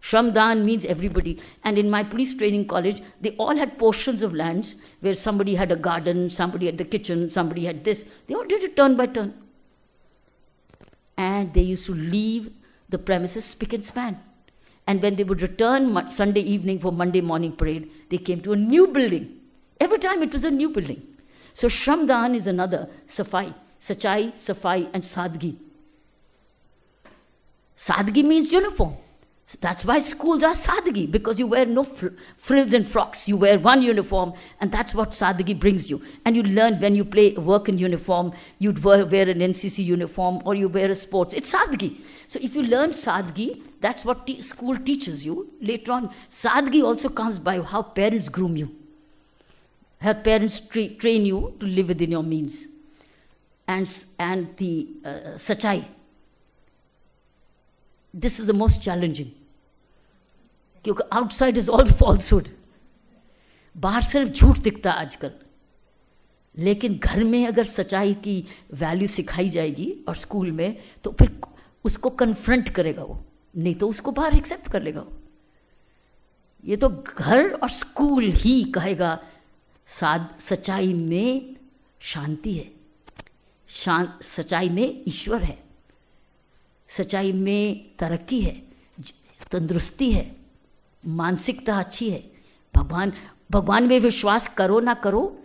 S2: Shramdan means everybody. And in my police training college, they all had portions of lands where somebody had a garden, somebody had the kitchen, somebody had this. They all did it turn by turn. And they used to leave the premises spick and span. And when they would return Sunday evening for Monday morning parade, they came to a new building. Every time it was a new building. So Shramdan is another Safai, Sachai, Safai, and Sadgi. Sadgi means uniform. So that's why schools are sadhagi, because you wear no fr- frills and frocks. You wear one uniform, and that's what sadhagi brings you. And you learn when you play work in uniform, you'd wear, wear an NCC uniform or you wear a sports. It's sadhagi. So if you learn sadhagi, that's what te- school teaches you. Later on, sadhagi also comes by how parents groom you. How parents tra- train you to live within your means. And, and the uh, sachai, this is the most challenging क्योंकि outside is all falsehood बाहर सिर्फ़ झूठ दिखता है आजकल लेकिन घर में अगर सच्चाई की वैल्यू सिखाई जाएगी और स्कूल में तो फिर उसको कन्फ्रंट करेगा वो। नहीं तो उसको बाहर एक्सेप्ट कर लेगा वो। ये तो घर और स्कूल ही कहेगा, साध, सच्चाई में शांति है। शांत सच्चाई में ईश्वर है। सच्चाई में तरक्की है तंदुरुस्ती है, मानसिकता अच्छी है। भगवान भगवान में विश्वास करो ना करो,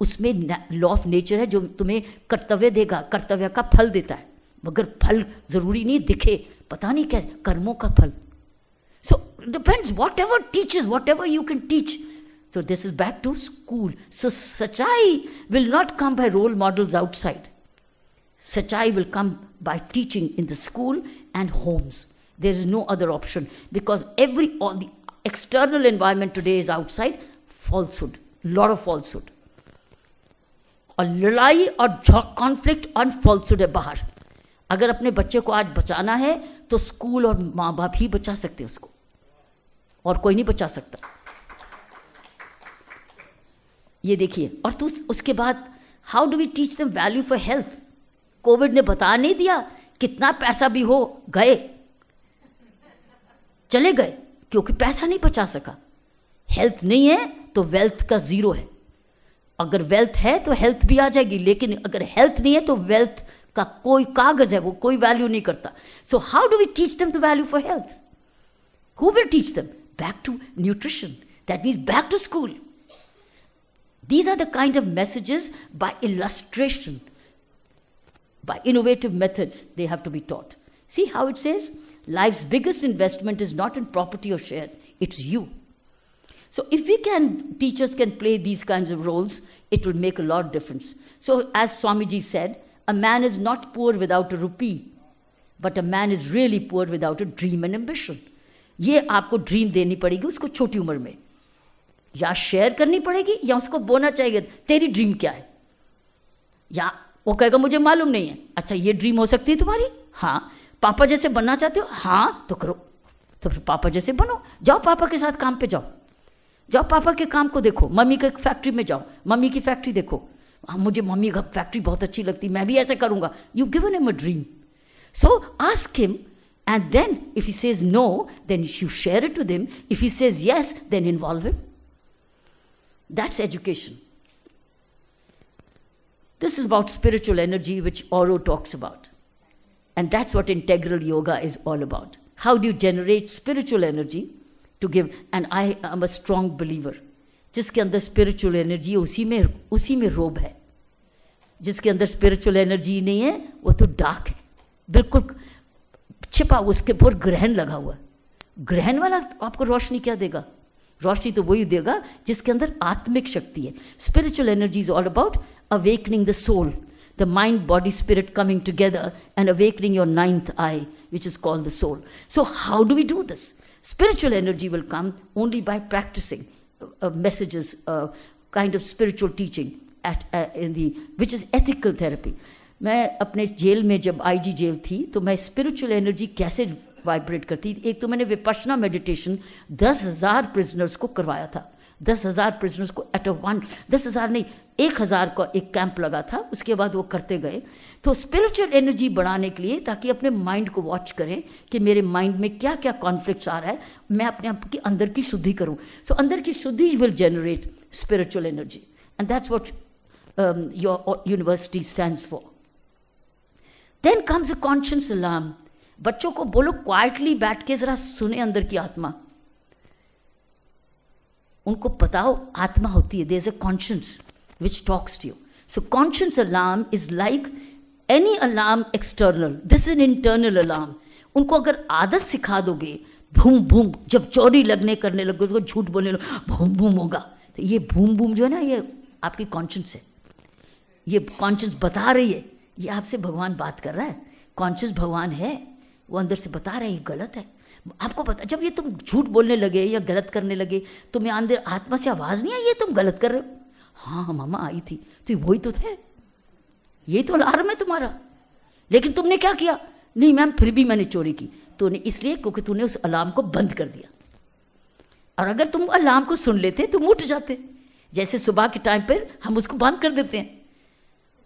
S2: उसमें लॉ ऑफ़ नेचर है जो तुम्हें कर्तव्य देगा, कर्तव्य का फल देता है। मगर फल ज़रूरी नहीं, दिखे, पता नहीं कैसे, कर्मों का फल। So depends whatever teach is whatever you can teach so this is back to school so सच्चाई will not come by role models outside सच्चाई will come by teaching in the school and homes there is no other option because every all the external environment today is outside falsehood lord of falsehood और लड़ाई और conflict on falsehood है बाहर अगर अपने बच्चे को आज बचाना है तो स्कूल और माँ बाप ही बचा सकते उसको। और कोई नहीं बचा सकता। ये देखिए, और तो उसके बाद how do we teach them value for health Covid ने बता नहीं दिया कितना पैसा भी हो, गए। चले गए, क्योंकि पैसा नहीं बचा सका। हेल्थ नहीं है तो वेल्थ का ज़ीरो है। अगर वेल्थ है तो हेल्थ भी आ जाएगी, लेकिन अगर हेल्थ नहीं है तो वेल्थ का कोई कागज है वो कोई वैल्यू नहीं करता so how do we teach them the value for health who will teach them back to nutrition that means back to school These are the kind of messages by illustration, by innovative methods, they have to be taught. See how it says? Life's biggest investment is not in property or shares, it's you. So if we can, teachers can play these kinds of roles, it will make a lot of difference. So as Swamiji said, a man is not poor without a rupee, but a man is really poor without a dream and ambition. ये आपको dream देनी पड़ेगी उसको छोटी उम्र में। या share करनी पड़ेगी या उसको बोलना चाहिए तेरी ड्रीम क्या है? या वो कहेगा मुझे मालूम नहीं है। अच्छा ये ड्रीम हो सकती है तुम्हारी? हाँ। पापा जैसे बनना चाहते हो? हाँ तो करो। तो फिर पापा जैसे बनो। जाओ पापा के साथ काम पे जाओ। जाओ पापा के काम को देखो। मम्मी के फैक्ट्री में जाओ। मम्मी की फैक्ट्री देखो। मुझे मम्मी का फैक्ट्री बहुत अच्छी लगती, मैं भी ऐसे करूँगा। You given them a dream so ask him and then if he says no then you share to them if he says yes then involve him that's education this is about spiritual energy which also talks about and that's what integral yoga is all about how do generate spiritual energy to give and I am a strong believer जिसके अंदर spiritual energy उसी में उसी में रोब है जिसके अंदर स्पिरिचुअल एनर्जी नहीं है वो तो डार्क है। बिल्कुल छिपा उसके ऊपर ग्रहण लगा हुआ। ग्रहण वाला आपको रोशनी क्या देगा? रोशनी तो वही देगा जिसके अंदर आत्मिक शक्ति है। Spiritual energy is all about awakening the soul the mind body spirit coming together and awakening your ninth eye called the soul. So, how do we do this? Spiritual energy will come only by practicing uh, messages, uh, kind of spiritual teaching. Uh, in the which is ethical therapy. मैं अपने jail में जब IG jail थी तो मैं spiritual energy कैसे vibrate करती? एक तो मैंने विपशना मेडिटेशन दस हज़ार प्रिजनर्स को करवाया था। दस हज़ार प्रिजनर्स को एट अ वन दस हज़ार नहीं एक हज़ार का एक कैंप लगा था। उसके बाद वो करते गए। तो स्पिरिचुअल एनर्जी बढ़ाने के लिए ताकि अपने माइंड को वॉच करें कि मेरे माइंड में क्या क्या कॉन्फ्लिक्ट्स आ रहा है मैं अपने आप की अंदर की शुद्धि करूँ। सो so, अंदर की शुद्धि will generate spiritual energy and that's what your university stand for then comes a conscious alarm बच्चों को बोलो क्वाइटली बैठ के जरा सुने अंदर की आत्मा। उनको बताओ आत्मा होती है। There is a conscious which talks to you so conscious alarm is like any alarm external this is internal alarm उनको अगर आदत सिखा दोगे, भूम भूम, जब चोरी लगने करने लगो तो झूठ बोलने लगो, भूम भूम होगा। तो ये भूम भूम जो है ना, ये आपकी कॉन्शियस है। ये कॉन्शियस बता रही है। ये आपसे भगवान बात कर रहा है। कॉन्शियस भगवान है, वो अंदर से बता रहा है, ये गलत है। आपको पता, जब ये तुम झूठ बोलने लगे या गलत करने लगे तो मैं अंदर आत्मा से आवाज़ नहीं आई, ये तुम गलत कर रहे हो? हाँ मामा आई थी। तो वही तो थे। ये तो अलार्म है तुम्हारा। लेकिन तुमने क्या किया? नहीं मैम, फिर भी मैंने चोरी की। तूने इसलिए, क्योंकि तूने उस अलार्म को बंद कर दिया। और अगर तुम अलार्म को सुन लेते, तुम उठ जाते। जैसे सुबह के टाइम पर हम उसको बंद कर देते हैं।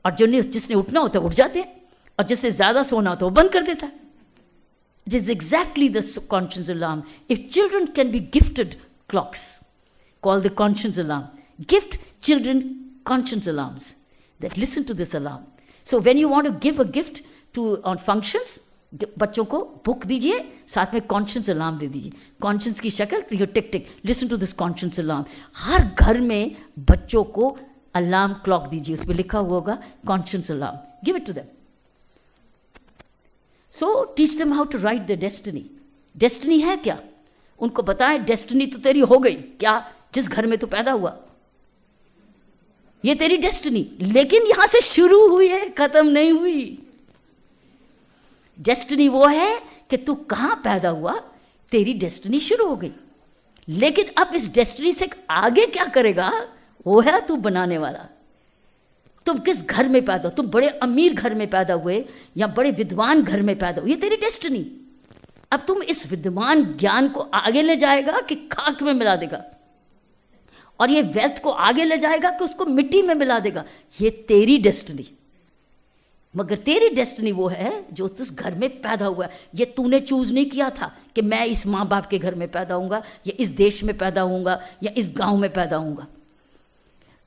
S2: और जो जिसने उठना होता है उठ जाते हैं। और जिससे ज़्यादा सोना होता है वो बंद कर देता है। It is exactly the conscious alarm if children can be gifted clocks call the conscious alarm gift children conscious alarms listen to this alarm. So when you want to give a gift to on functions, बच्चों को book दीजिए साथ में conscious alarm दे दीजिए। Conscious की शक्ल यो tick tick listen to this conscious alarm हर घर में बच्चों को अलार्म क्लॉक दीजिए उस पर लिखा हुआ होगा conscious alarm give it to them so teach them how to write the destiny destiny है क्या? उनको बताएँ डेस्टनी तो तेरी हो गई. क्या? जिस घर में तो पैदा हुआ. ये तेरी डेस्टनी लेकिन यहाँ से शुरू हुई है, खत्म नहीं हुई. डेस्टनी वो है कि तू कहाँ पैदा हुआ, तेरी डेस्टनी शुरू हो गई. लेकिन अब इस डेस्टनी से आगे क्या करेगा? वो है तू बनाने वाला। तुम किस घर में पैदा हो? तुम बड़े अमीर घर में पैदा हुए या बड़े विद्वान घर में पैदा हुए? ये तेरी डेस्टिनी अब तुम इस विद्वान ज्ञान को आगे ले जाएगा कि खाक में मिला देगा। और ये वेल्थ को आगे ले जाएगा कि उसको मिट्टी में मिला देगा। ये तेरी डेस्टनी मगर तेरी डेस्टनी वो है जो तुस घर में पैदा हुआ है। ये तूने चूज़ नहीं किया था कि मैं इस माँ बाप के घर में पैदा होऊँगा या इस देश में पैदा होऊँगा या इस गाँव में पैदा होऊँगा।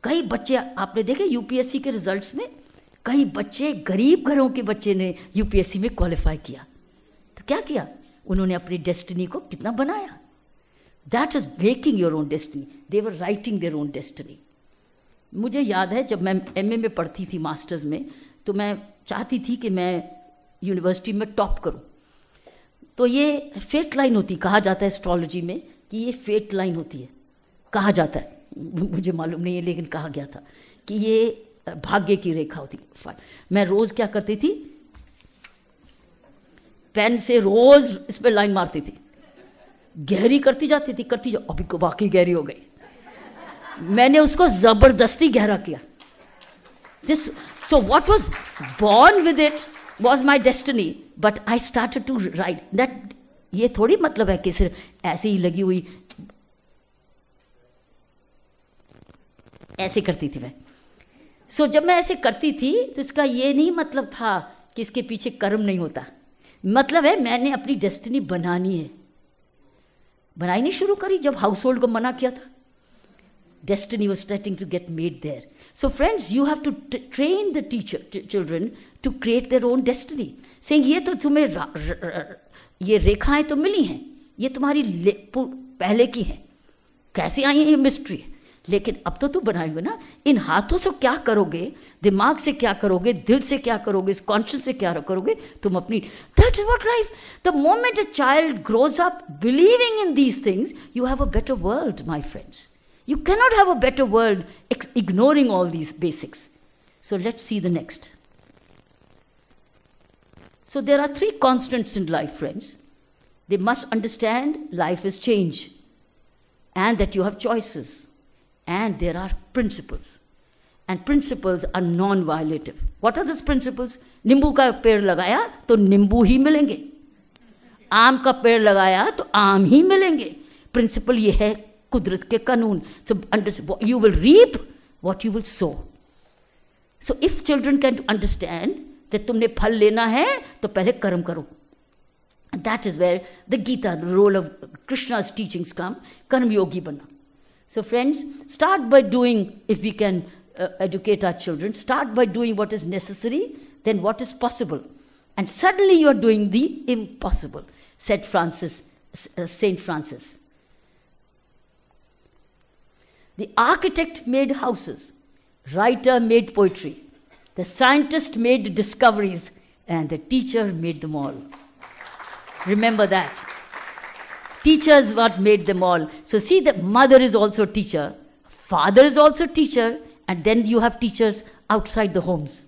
S2: कई बच्चे, आपने देखे यूपीएससी के रिजल्ट्स में, कई बच्चे, गरीब घरों के बच्चे ने यूपीएससी में क्वालिफाई किया। तो क्या किया? उन्होंने अपनी डेस्टिनी को कितना बनाया? That is making your own destiny they were writing their own destiny मुझे याद है, जब मैं एम में पढ़ती थी मास्टर्स में तो मैं चाहती थी कि मैं यूनिवर्सिटी में टॉप करूँ। तो ये फेट लाइन होती, कहा जाता है एस्ट्रोलॉजी में कि ये फेट लाइन होती है। कहा जाता है। मुझे मालूम नहीं है, लेकिन कहा गया था कि ये भाग्य की रेखा होती। मैं रोज़ क्या करती थी? पेन से रोज़ इस पर लाइन मारती थी। गहरी करती जाती थी, करती जा, अभी को बाकी गहरी हो गई। मैंने उसको ज़बरदस्ती गहरा किया। This so what was born with it was my destiny but I start to write that ये थोड़ी मतलब है कि सिर्फ़ ऐसे ही लगी हुई ऐसे करती थी मैं। सो so, जब मैं ऐसे करती थी तो इसका ये नहीं मतलब था कि इसके पीछे कर्म नहीं होता। मतलब है मैंने अपनी डेस्टिनी बनानी है। बनाई नहीं शुरू करी जब हाउस होल्ड को मना किया था। Destiny was starting to get made there so friends you have to train teacher, t- children to create their own destiny. Saying, ये तो तुम्हें रा, र, र, ये रेखाएँ तो मिली हैं। ये तुम्हारी पहले की हैं। कैसे आई हैं ये मिस्ट्री लेकिन अब तो तू बनाएँगे ना इन हाथों से क्या करोगे? दिमाग से क्या करोगे? दिल से क्या करोगे? इस कॉन्शियस से क्या करोगे? तुम अपनी that is what life the moment a child grows up believing in these things you have a better world my friends you cannot have a better world ignoring all these basics so let see the next So there are three constants in life, friends. They must understand life is change and that you have choices. And there are principles. And principles are non violative. What are those principles? नींबू का पेड़ लगाया तो नींबू ही मिलेंगे आम का पेड़ लगाया तो आम ही मिलेंगे प्रिंसिपल ये है कुदरत के कानून so you will reap what you will sow so if children can understand कि तुमने फल लेना है तो पहले कर्म करो that is where the Gita the role of Krishna's teachings come कर्म बना so friends start by doing if we can uh, educate our children start by doing what is necessary then what is possible and suddenly you are doing the impossible said francis uh, saint francis the architect made houses writer made poetry the scientist made discoveries, and the teacher made them all. Remember that. Teachers what made them all. So see that mother is also teacher, father is also teacher, and then you have teachers outside the homes.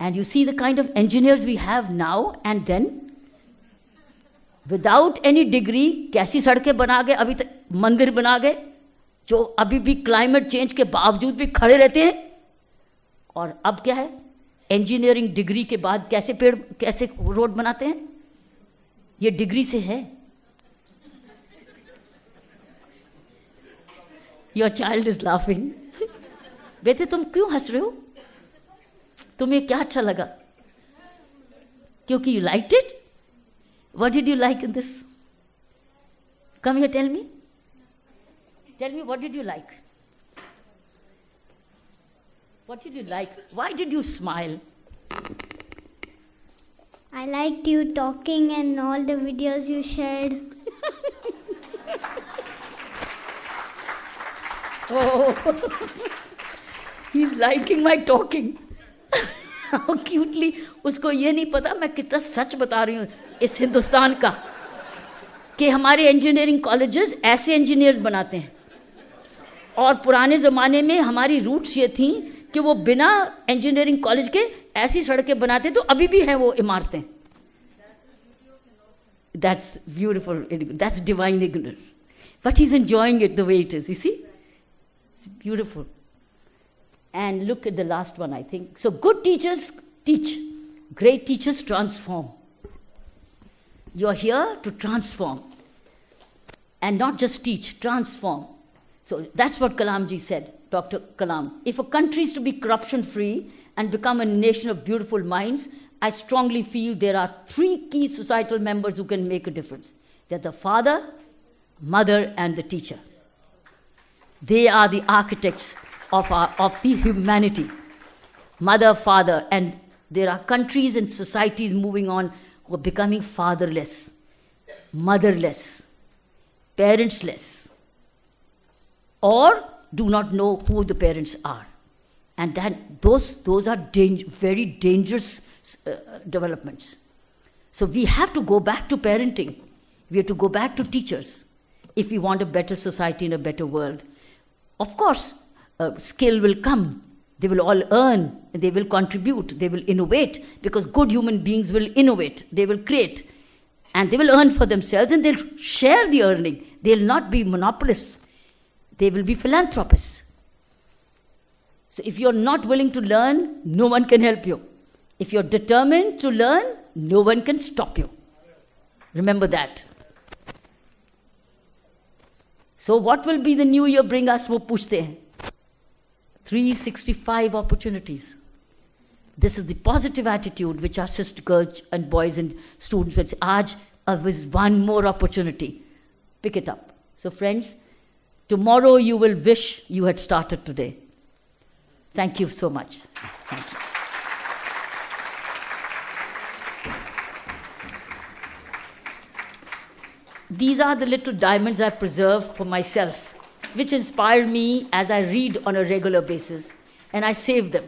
S2: And you see the kind of engineers we have now and then. Without any degree, कैसी सड़कें बना गए अभी तक मंदिर बना गए जो अभी भी क्लाइमेट चेंज के बावजूद भी खड़े रहते हैं और अब क्या है इंजीनियरिंग डिग्री के बाद कैसे पेड़ कैसे रोड बनाते हैं ये डिग्री से है। योर चाइल्ड इज़ लाफिंग बेटे, तुम क्यों हंस रहे हो? तुम्हें क्या अच्छा लगा? क्योंकि you like it what did you like in this come you tell me tell me what did you like What did you like? Why did you smile?
S3: I liked you talking and all the videos you shared.
S2: oh, he's liking my talking. How cutely. उसको ये नहीं पता मैं कितना सच बता रही हूँ इस हिंदुस्तान का कि हमारे इंजीनियरिंग कॉलेजेस ऐसे इंजीनियर्स बनाते हैं और पुराने ज़माने में हमारी रूट्स ये थी कि वो बिना इंजीनियरिंग कॉलेज के ऐसी सड़कें बनाते तो अभी भी हैं वो इमारतें। That's beautiful that's divine ignorance what is enjoying it the way it is you beautiful and look at the last one I think so good teachers teach great teachers transform you are here to transform and not just teach transform so that's what Kalam ji said doctor Kalam if a country is to be corruption free and become a nation of beautiful minds, I strongly feel there are three key societal members who can make a difference. They're the father, mother, and the teacher. They are the architects of, our, of the humanity. Mother, father, and there are countries and societies moving on who are becoming fatherless, motherless, parentsless, or do not know who the parents are. And that those, those are dang- very dangerous uh, developments. So we have to go back to parenting. We have to go back to teachers if we want a better society and a better world. Of course, uh, skill will come. They will all earn, they will contribute, they will innovate because good human beings will innovate, they will create, and they will earn for themselves and they'll share the earning. They'll not be monopolists they will be philanthropists. So if you're not willing to learn, no one can help you. If you're determined to learn, no one can stop you. Remember that. So what will be the new year bring us? वो पूछते हैं 365 opportunities. This is the positive attitude which our sister girls and boys and students will say, Aaj is one more opportunity. Pick it up. So friends, Tomorrow you will wish you had started today. Thank you so much. You. These are the little diamonds I preserve for myself. which inspire me as I read on a regular basis, and I save them.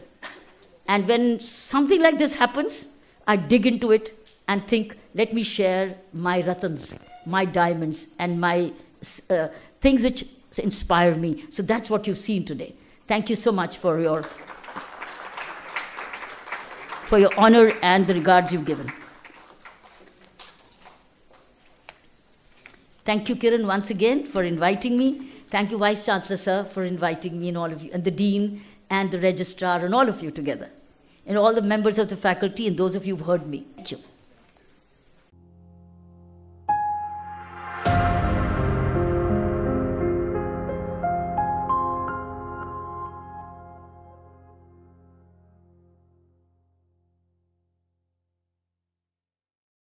S2: And when something like this happens, I dig into it and think, let me share my ratans, my diamonds, and my uh, things which inspire me. So that's what you've seen today. Thank you so much for your for your honor and the regards you've given. Thank you, Kiran, once again for inviting me. Thank you, Vice Chancellor, sir, for inviting me and all of you, and the Dean and the Registrar and all of you together, and all the members of the faculty and those of you who've heard me. Thank you.